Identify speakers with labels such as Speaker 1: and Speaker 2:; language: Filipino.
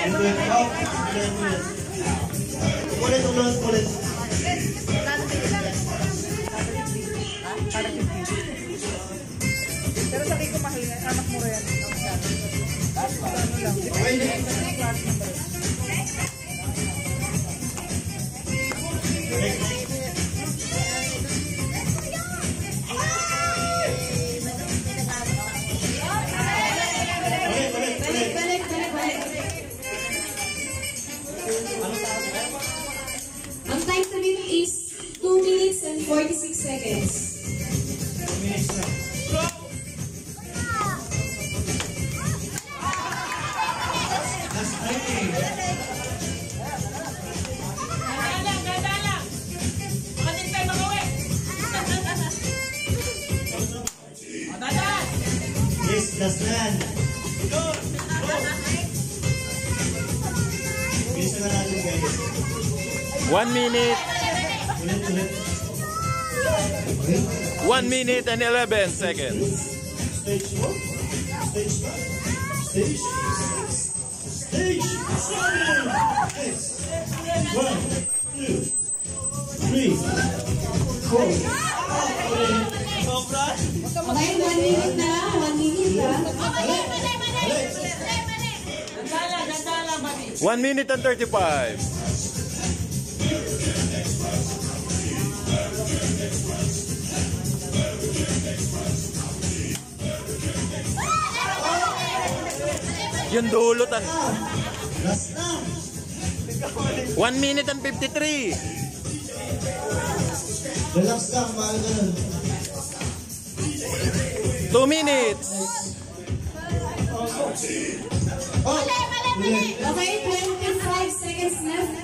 Speaker 1: ulit, ulit. Ulit, ulit, ulit.
Speaker 2: Pero sabi ko mahal yan, anak mo rin. Ano lang,
Speaker 3: Ang time to beat is 2 minutes and 46 seconds.
Speaker 1: Last time eh.
Speaker 4: Dadalang,
Speaker 5: One minute, one minute and 11 seconds.
Speaker 1: Stage 4. Stage 5. Stage 6. Stage 7. Six. One, two, three, four. Sobra.
Speaker 3: Okay, 1 minute. 1 minute.
Speaker 5: One minute and 35. Yung dulo tan.
Speaker 1: Last na.
Speaker 5: One minute and 53.
Speaker 1: Relax lang, mahal ka nun.
Speaker 5: Two minutes.
Speaker 1: Oh! Ulit.
Speaker 3: Okay, 25 seconds left.